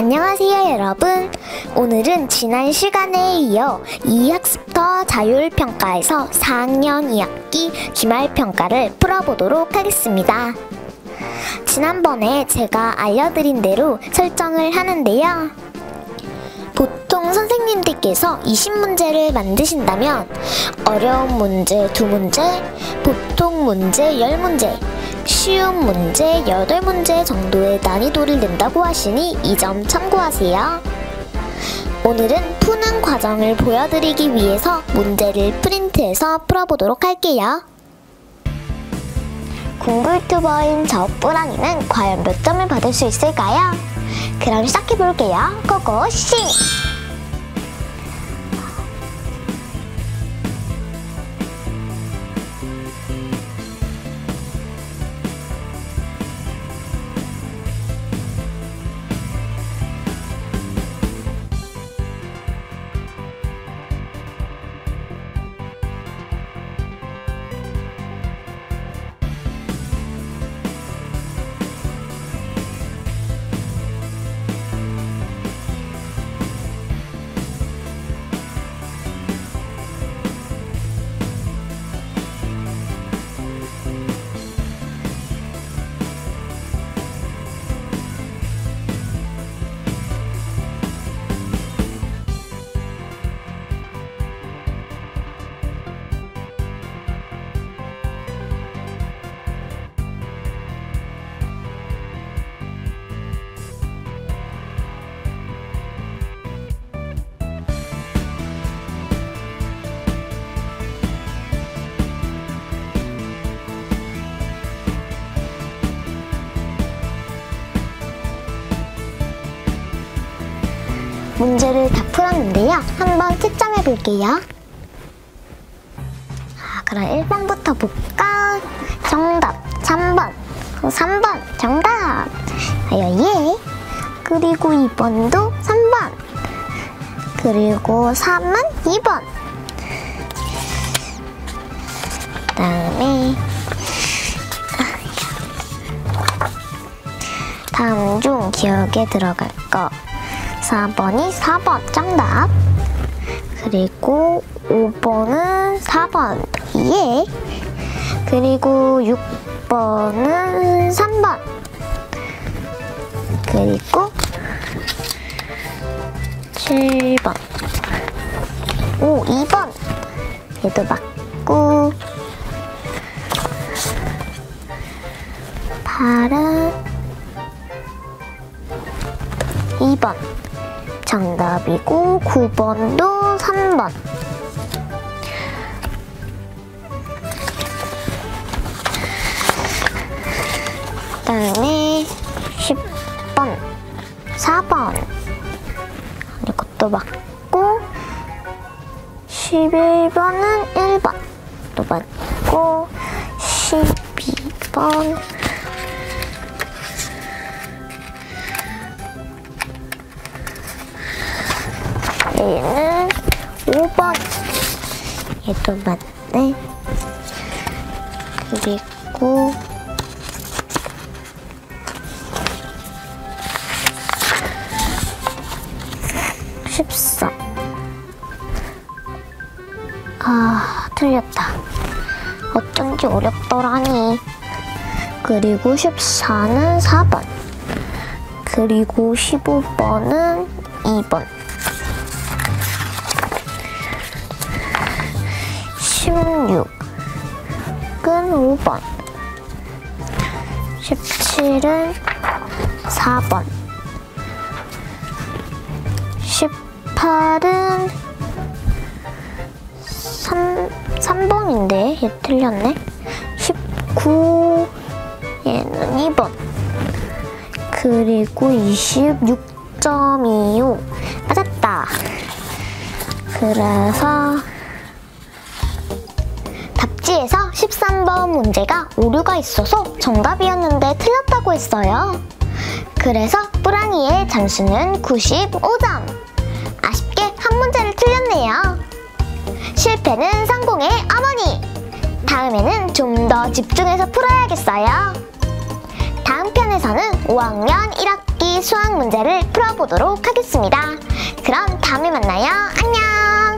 안녕하세요 여러분. 오늘은 지난 시간에 이어 2학습터 자율평가에서 4학년 2학기 기말평가를 풀어보도록 하겠습니다. 지난번에 제가 알려드린 대로 설정을 하는데요. 보통 선생님들께서 20문제를 만드신다면 어려운 문제 2문제, 보통 문제 10문제, 쉬운 문제 8문제 정도의 난이도를 낸다고 하시니 이 점 참고하세요. 오늘은 푸는 과정을 보여드리기 위해서 문제를 프린트해서 풀어보도록 할게요. 유튜버인 저 뿌랑이는 과연 몇 점을 받을 수 있을까요? 그럼 시작해볼게요. 고고싱! 문제를 다 풀었는데요. 한번 채점해 볼게요. 아, 그럼 1번부터 볼까? 정답 3번. 3번 정답. 아유, 예. 그리고 2번도 3번. 그리고 3은 2번. 그 다음에 다음 중 기억에 들어갈 거 4번이 4번 정답. 그리고 5번은 4번 예. 그리고 6번은 3번. 그리고 7번. 오 2번. 얘도 맞고. 8은 2번 정답이고 9번도 3번. 그 다음에 10번 4번. 이것도 맞고 11번은 1번. 또 맞고 12번 얘는 5번 얘도 맞네. 그리고 십사 아 틀렸다. 어쩐지 어렵더라니. 그리고 14는 4번. 그리고 15번은 2번 16은 5번. 17은 4번. 18은 3, 3번인데 얘 틀렸네. 19 얘는 2번. 그리고 26.25 맞았다. 그래서 답지에서 13번 문제가 오류가 있어서 정답이었는데 틀렸다고 했어요. 그래서 뿌랑이의 점수는 95점. 아쉽게 한 문제를 틀렸네요. 실패는 성공의 어머니. 다음에는 좀 더 집중해서 풀어야겠어요. 다음 편에서는 5학년 1학기 읽기 수학 문제를 풀어보도록 하겠습니다. 그럼 다음에 만나요. 안녕!